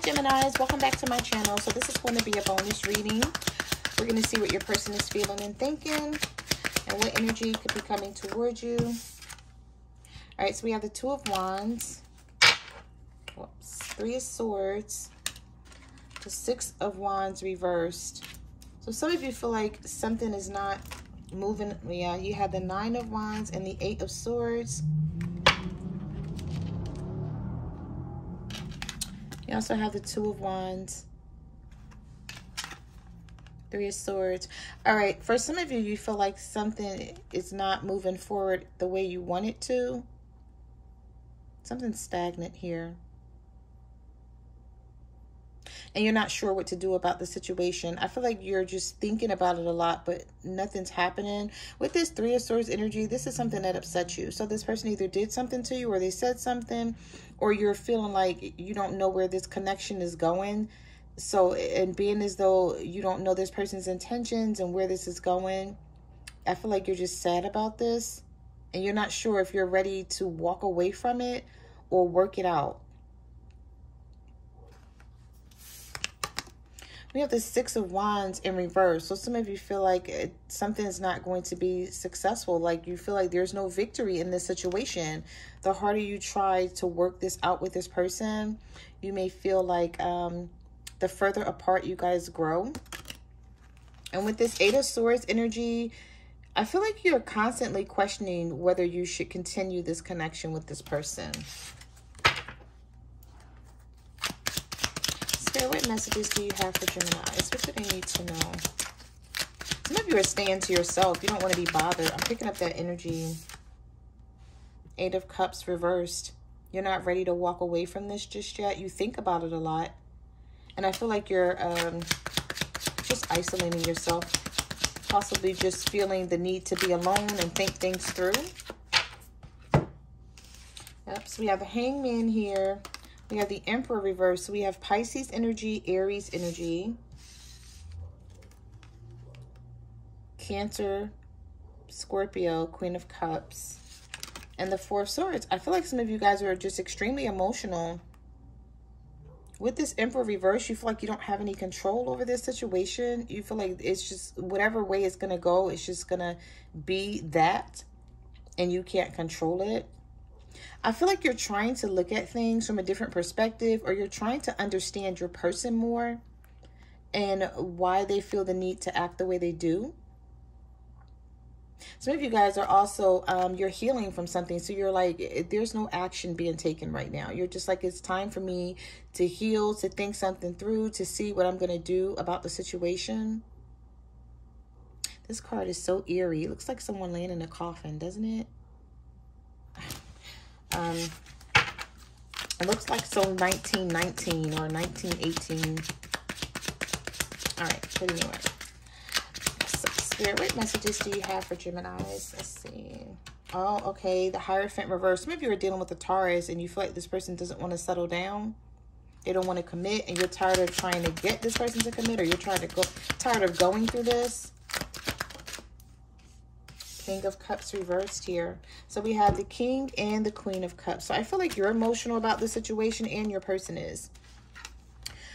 Geminis, welcome back to my channel. So this is going to be a bonus reading. We're going to see what your person is feeling and thinking and what energy could be coming towards you. All right, so we have the Two of Wands, whoops, Three of Swords, the Six of Wands reversed. So some of you feel like something is not moving. Yeah, you have the Nine of Wands and the Eight of Swords. You also have the Two of Wands. Three of Swords. All right, for some of you, you feel like something is not moving forward the way you want it to. Something stagnant here and you're not sure what to do about the situation. I feel like you're just thinking about it a lot, but nothing's happening. With this Three of Swords energy, this is something that upsets you. So this person either did something to you or they said something, or you're feeling like you don't know where this connection is going. So, and being as though you don't know this person's intentions and where this is going, I feel like you're just sad about this and you're not sure if you're ready to walk away from it or work it out. We have the Six of Wands in reverse. So some of you feel like it, something is not going to be successful. Like you feel like there's no victory in this situation. The harder you try to work this out with this person, you may feel like um, the further apart you guys grow. And with this Eight of Swords energy, I feel like you're constantly questioning whether you should continue this connection with this person. Spirit, what messages do you have for Geminis? What do they need to know? Some of you are staying to yourself. You don't want to be bothered. I'm picking up that energy. Eight of Cups reversed. You're not ready to walk away from this just yet. You think about it a lot. And I feel like you're um, just isolating yourself. Possibly just feeling the need to be alone and think things through. Yep, so we have a hangman here. We have the Emperor reverse. So we have Pisces energy, Aries energy, Cancer, Scorpio, Queen of Cups, and the Four of Swords. I feel like some of you guys are just extremely emotional. With this Emperor reverse, you feel like you don't have any control over this situation. You feel like it's just whatever way it's going to go, it's just going to be that, and you can't control it. I feel like you're trying to look at things from a different perspective or you're trying to understand your person more and why they feel the need to act the way they do. Some of you guys are also, um, you're healing from something. So you're like, there's no action being taken right now. You're just like, it's time for me to heal, to think something through, to see what I'm going to do about the situation. This card is so eerie. It looks like someone laying in a coffin, doesn't it? Um, it looks like so 1919 or 1918. All right, Spirit, messages do you have for Geminis? Let's see. Oh, okay. The Hierophant reverse. Some of you are dealing with the Taurus and you feel like this person doesn't want to settle down. They don't want to commit and you're tired of trying to get this person to commit or you're trying to go tired of going through this. King of Cups reversed here. So we have the King and the Queen of Cups. So I feel like you're emotional about the situation and your person is.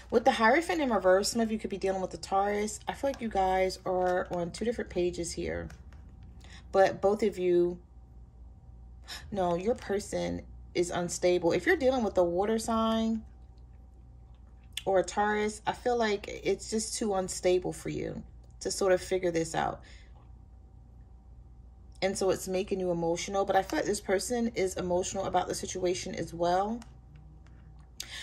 With the Hierophant in reverse, some of you could be dealing with the Taurus. I feel like you guys are on two different pages here. But both of you, no, your person is unstable. If you're dealing with a water sign or a Taurus, I feel like it's just too unstable for you to sort of figure this out and so it's making you emotional but i feel like this person is emotional about the situation as well.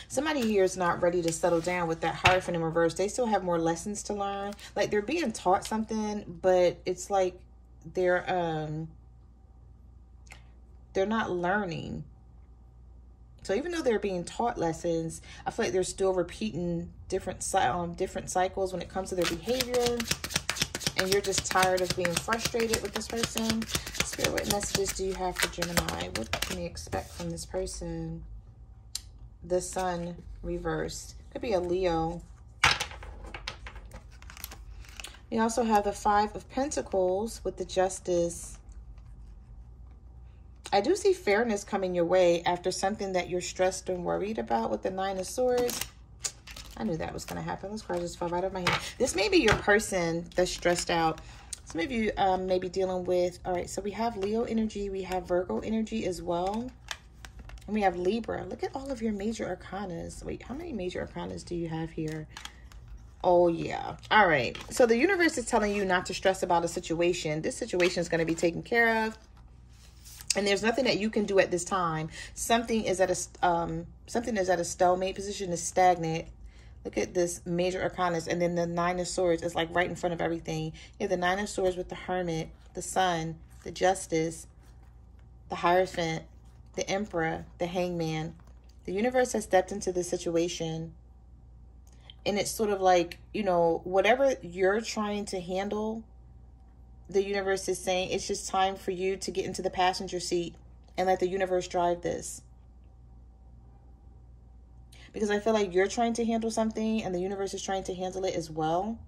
Somebody here is not ready to settle down with that hierophant in reverse. They still have more lessons to learn. Like they're being taught something but it's like they're um they're not learning. So even though they're being taught lessons, I feel like they're still repeating different um, different cycles when it comes to their behavior and you're just tired of being frustrated with this person, Spirit, what messages do you have for Gemini? What can we expect from this person? The Sun reversed. Could be a Leo. We also have the Five of Pentacles with the Justice. I do see fairness coming your way after something that you're stressed and worried about with the Nine of Swords. I knew that was going to happen. Those cards just fell right out of my hand. This may be your person that's stressed out. Some of you um, may be dealing with, all right, so we have Leo energy. We have Virgo energy as well. And we have Libra. Look at all of your major arcanas. Wait, how many major arcanas do you have here? Oh, yeah. All right. So the universe is telling you not to stress about a situation. This situation is going to be taken care of. And there's nothing that you can do at this time. Something is at a um something is at a stalemate position, is stagnant. Look at this major arcanas. And then the nine of swords is like right in front of everything. You have the nine of swords with the hermit, the sun, the justice, the hierophant, the emperor, the hangman. The universe has stepped into the situation. And it's sort of like, you know, whatever you're trying to handle, the universe is saying it's just time for you to get into the passenger seat and let the universe drive this. Because I feel like you're trying to handle something and the universe is trying to handle it as well.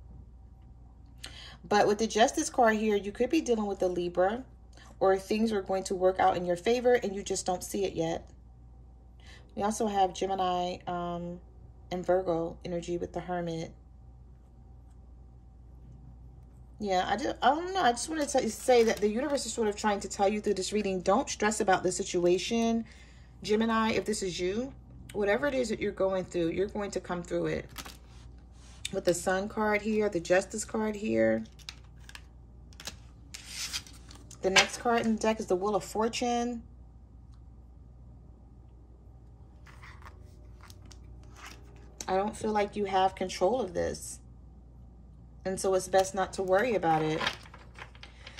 But with the Justice card here, you could be dealing with the Libra or things are going to work out in your favor and you just don't see it yet. We also have Gemini um, and Virgo energy with the Hermit. Yeah, I, just, I don't know. I just wanted to say that the universe is sort of trying to tell you through this reading, don't stress about the situation. Gemini, if this is you, whatever it is that you're going through, you're going to come through it. With the Sun card here, the Justice card here. The next card in the deck is the Wheel of Fortune. I don't feel like you have control of this. And so it's best not to worry about it.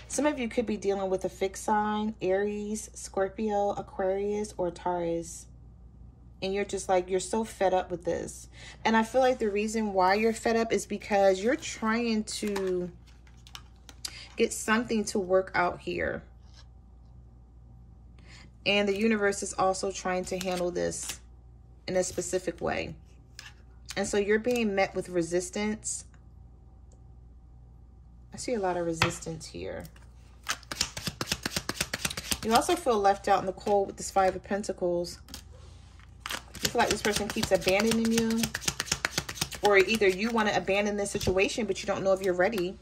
Some of you could be dealing with a fixed sign, Aries, Scorpio, Aquarius, or Taurus. And you're just like, you're so fed up with this. And I feel like the reason why you're fed up is because you're trying to get something to work out here. And the universe is also trying to handle this in a specific way. And so you're being met with resistance I see a lot of resistance here. You also feel left out in the cold with this Five of Pentacles. You feel like this person keeps abandoning you. Or either you want to abandon this situation, but you don't know if you're ready.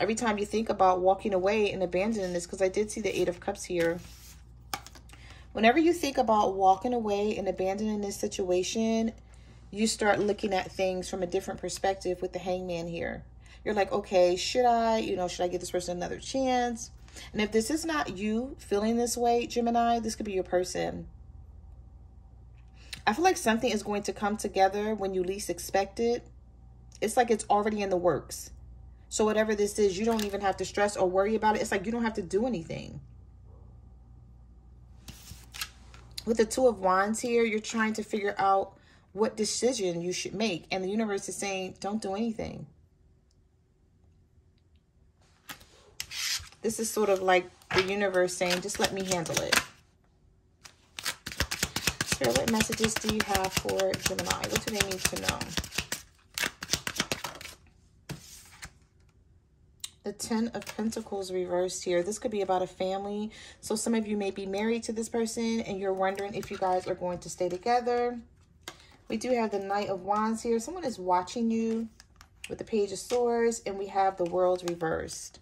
Every time you think about walking away and abandoning this, because I did see the Eight of Cups here. Whenever you think about walking away and abandoning this situation, you start looking at things from a different perspective with the hangman here you're like, okay, should I, you know, should I give this person another chance? And if this is not you feeling this way, Gemini, this could be your person. I feel like something is going to come together when you least expect it. It's like it's already in the works. So whatever this is, you don't even have to stress or worry about it. It's like you don't have to do anything. With the Two of Wands here, you're trying to figure out what decision you should make. And the universe is saying, don't do anything. This is sort of like the universe saying, just let me handle it. Spirit, what messages do you have for Gemini? What do they need to know? The Ten of Pentacles reversed here. This could be about a family. So some of you may be married to this person and you're wondering if you guys are going to stay together. We do have the Knight of Wands here. Someone is watching you with the Page of Swords. And we have the World reversed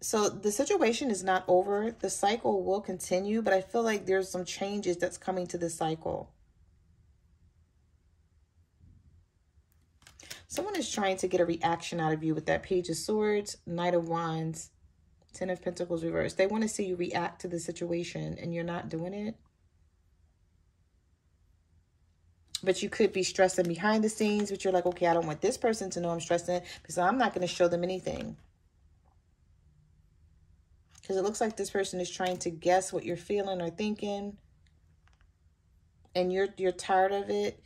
so the situation is not over. The cycle will continue, but I feel like there's some changes that's coming to the cycle. Someone is trying to get a reaction out of you with that Page of Swords, Knight of Wands, Ten of Pentacles reversed. They want to see you react to the situation and you're not doing it. But you could be stressing behind the scenes, but you're like, okay, I don't want this person to know I'm stressing because I'm not going to show them anything. Because it looks like this person is trying to guess what you're feeling or thinking. And you're you're tired of it.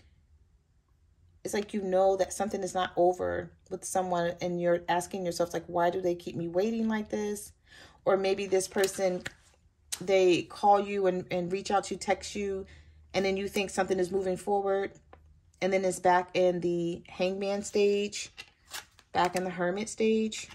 It's like you know that something is not over with someone and you're asking yourself like why do they keep me waiting like this? Or maybe this person they call you and, and reach out to text you and then you think something is moving forward and then it's back in the hangman stage, back in the hermit stage.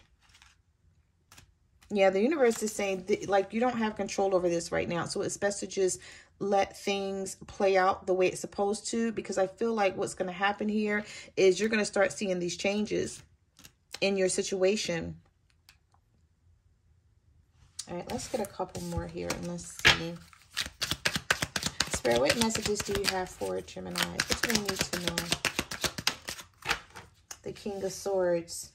Yeah, the universe is saying, like, you don't have control over this right now. So it's best to just let things play out the way it's supposed to because I feel like what's going to happen here is you're going to start seeing these changes in your situation. All right, let's get a couple more here and let's see. Spirit, what messages do you have for Gemini? What do we need to know? The King of Swords.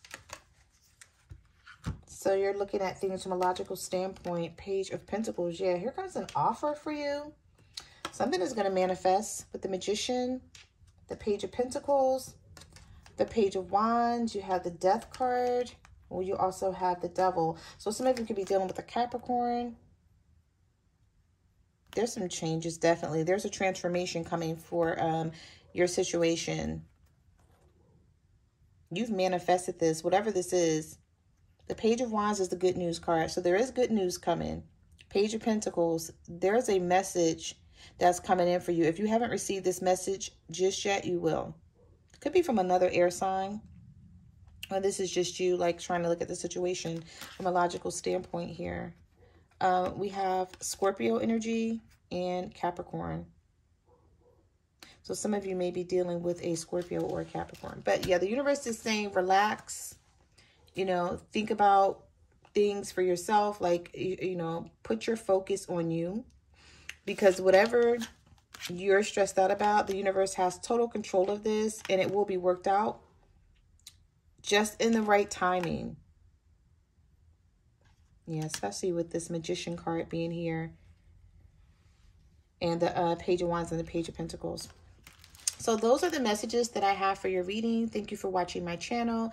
So you're looking at things from a logical standpoint. Page of Pentacles. Yeah, here comes an offer for you. Something is going to manifest with the Magician, the Page of Pentacles, the Page of Wands. You have the Death card. Well, you also have the Devil. So some of you could be dealing with a Capricorn. There's some changes, definitely. There's a transformation coming for um, your situation. You've manifested this, whatever this is. The Page of Wands is the good news card. So there is good news coming. Page of Pentacles, there's a message that's coming in for you. If you haven't received this message just yet, you will. Could be from another air sign. Or this is just you like trying to look at the situation from a logical standpoint here. Uh, we have Scorpio energy and Capricorn. So some of you may be dealing with a Scorpio or a Capricorn. But yeah, the universe is saying relax you know, think about things for yourself. Like, you, you know, put your focus on you. Because whatever you're stressed out about, the universe has total control of this. And it will be worked out just in the right timing. Yeah, especially with this Magician card being here. And the uh, Page of Wands and the Page of Pentacles. So those are the messages that I have for your reading. Thank you for watching my channel